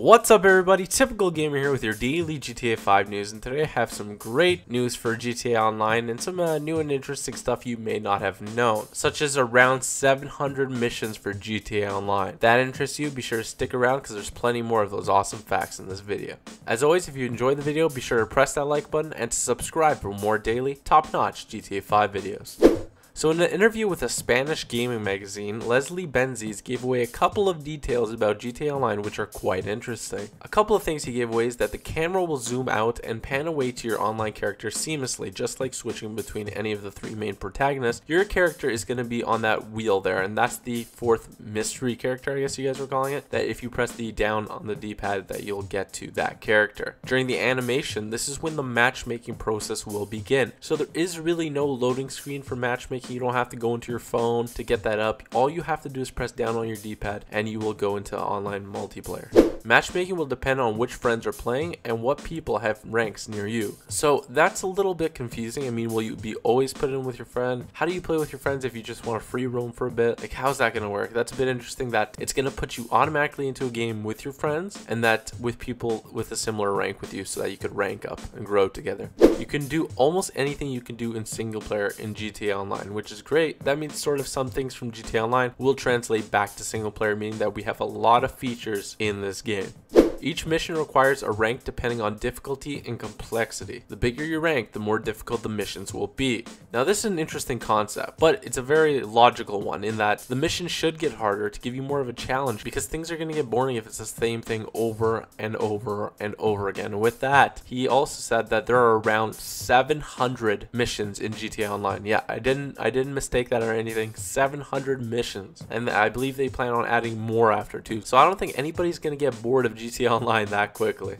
What's up everybody, Typical Gamer here with your daily GTA 5 news and today I have some great news for GTA Online and some uh, new and interesting stuff you may not have known, such as around 700 missions for GTA Online. If that interests you, be sure to stick around because there's plenty more of those awesome facts in this video. As always, if you enjoyed the video, be sure to press that like button and to subscribe for more daily, top-notch GTA 5 videos. So in an interview with a Spanish gaming magazine, Leslie Benzies gave away a couple of details about GTA Online which are quite interesting. A couple of things he gave away is that the camera will zoom out and pan away to your online character seamlessly, just like switching between any of the three main protagonists. Your character is going to be on that wheel there, and that's the fourth mystery character, I guess you guys were calling it, that if you press the down on the D-pad that you'll get to that character. During the animation, this is when the matchmaking process will begin. So there is really no loading screen for matchmaking you don't have to go into your phone to get that up. All you have to do is press down on your D-pad and you will go into online multiplayer. Matchmaking will depend on which friends are playing and what people have ranks near you. So that's a little bit confusing. I mean, will you be always put in with your friend? How do you play with your friends if you just want to free roam for a bit? Like, how's that going to work? That's a bit interesting that it's going to put you automatically into a game with your friends and that with people with a similar rank with you so that you could rank up and grow together. You can do almost anything you can do in single player in GTA Online, which is great. That means sort of some things from GTA Online will translate back to single player, meaning that we have a lot of features in this game. Each mission requires a rank depending on difficulty and complexity. The bigger your rank, the more difficult the missions will be. Now this is an interesting concept, but it's a very logical one in that the mission should get harder to give you more of a challenge because things are going to get boring if it's the same thing over and over and over again. With that, he also said that there are around 700 missions in GTA Online. Yeah, I didn't I didn't mistake that or anything. 700 missions. And I believe they plan on adding more after too. So I don't think anybody's going to get bored of GTA online that quickly.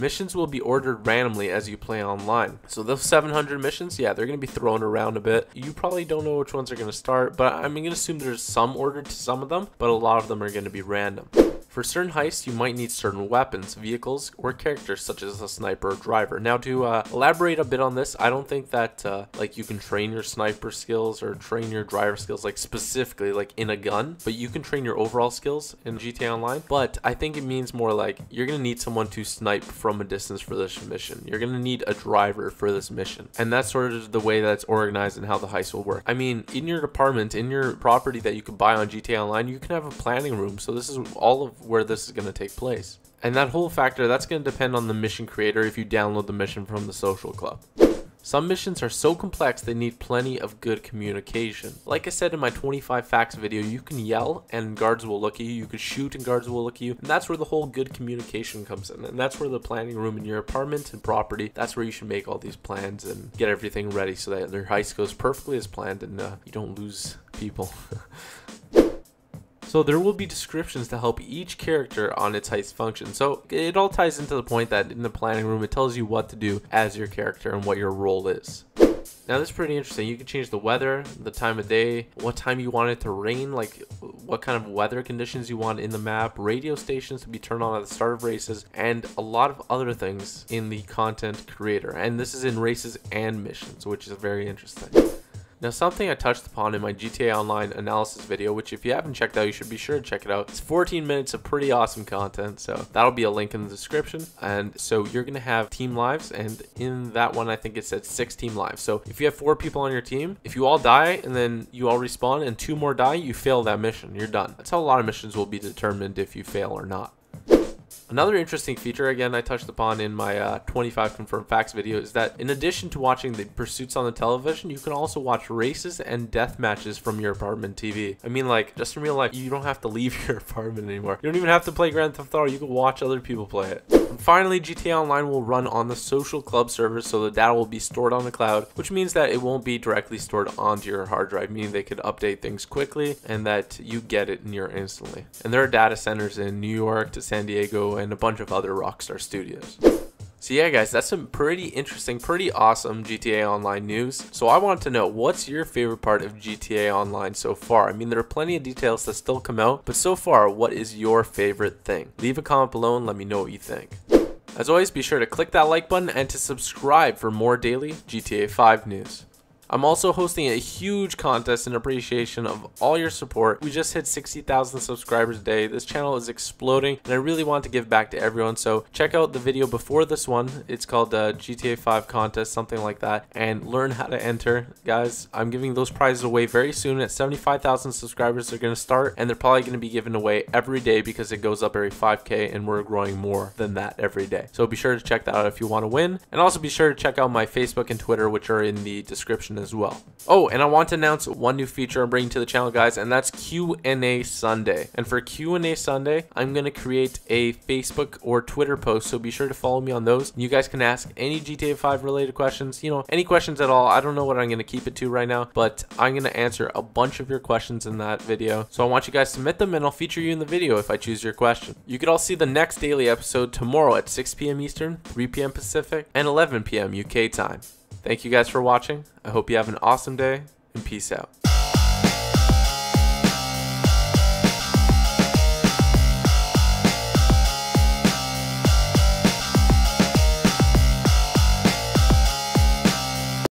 Missions will be ordered randomly as you play online. So those 700 missions, yeah, they're going to be thrown around a bit. You probably don't know which ones are going to start, but I'm going to assume there's some order to some of them, but a lot of them are going to be random. For certain heists, you might need certain weapons, vehicles, or characters such as a sniper or driver. Now to uh, elaborate a bit on this, I don't think that uh, like you can train your sniper skills or train your driver skills like specifically like in a gun, but you can train your overall skills in GTA Online. But I think it means more like you're gonna need someone to snipe from a distance for this mission. You're gonna need a driver for this mission. And that's sort of the way that's organized and how the heist will work. I mean, in your apartment, in your property that you can buy on GTA Online, you can have a planning room. So this is all of where this is going to take place. And that whole factor, that's going to depend on the mission creator if you download the mission from the social club. Some missions are so complex they need plenty of good communication. Like I said in my 25 facts video, you can yell and guards will look at you, you can shoot and guards will look at you, and that's where the whole good communication comes in. And that's where the planning room in your apartment and property, that's where you should make all these plans and get everything ready so that your heist goes perfectly as planned and uh, you don't lose people. So there will be descriptions to help each character on its heist function. So it all ties into the point that in the planning room, it tells you what to do as your character and what your role is. Now this is pretty interesting. You can change the weather, the time of day, what time you want it to rain, like what kind of weather conditions you want in the map, radio stations to be turned on at the start of races, and a lot of other things in the content creator. And this is in races and missions, which is very interesting. Now something I touched upon in my GTA Online analysis video, which if you haven't checked out, you should be sure to check it out. It's 14 minutes of pretty awesome content, so that'll be a link in the description. And so you're to have team lives, and in that one, I think it said six team lives. So if you have four people on your team, if you all die and then you all respawn and two more die, you fail that mission. You're done. That's how a lot of missions will be determined if you fail or not. Another interesting feature, again, I touched upon in my uh, 25 confirmed facts video, is that in addition to watching the pursuits on the television, you can also watch races and death matches from your apartment TV. I mean, like, just in real life, you don't have to leave your apartment anymore. You don't even have to play Grand Theft Auto. You can watch other people play it. And finally, GTA Online will run on the social club server, so the data will be stored on the cloud, which means that it won't be directly stored onto your hard drive, meaning they could update things quickly and that you get it near instantly. And there are data centers in New York to San Diego and a bunch of other Rockstar studios. So yeah guys, that's some pretty interesting, pretty awesome GTA Online news. So I want to know, what's your favorite part of GTA Online so far? I mean, there are plenty of details that still come out, but so far, what is your favorite thing? Leave a comment below and let me know what you think. As always, be sure to click that like button and to subscribe for more daily GTA 5 news. I'm also hosting a huge contest in appreciation of all your support. We just hit 60,000 subscribers a day. This channel is exploding and I really want to give back to everyone. So check out the video before this one. It's called uh, the GTA 5 contest, something like that, and learn how to enter. Guys, I'm giving those prizes away very soon. At 75,000 subscribers, they're going to start and they're probably going to be given away every day because it goes up every 5k and we're growing more than that every day. So be sure to check that out if you want to win. And also be sure to check out my Facebook and Twitter, which are in the description as well. Oh, and I want to announce one new feature I'm bringing to the channel, guys, and that's Q&A Sunday. And for Q&A Sunday, I'm going to create a Facebook or Twitter post, so be sure to follow me on those. You guys can ask any GTA 5 related questions, you know, any questions at all. I don't know what I'm going to keep it to right now, but I'm going to answer a bunch of your questions in that video. So I want you guys to submit them and I'll feature you in the video if I choose your question. You could all see the next daily episode tomorrow at 6 p.m. Eastern, 3 p.m. Pacific, and 11 p.m. UK time. Thank you guys for watching. I hope you have an awesome day and peace out.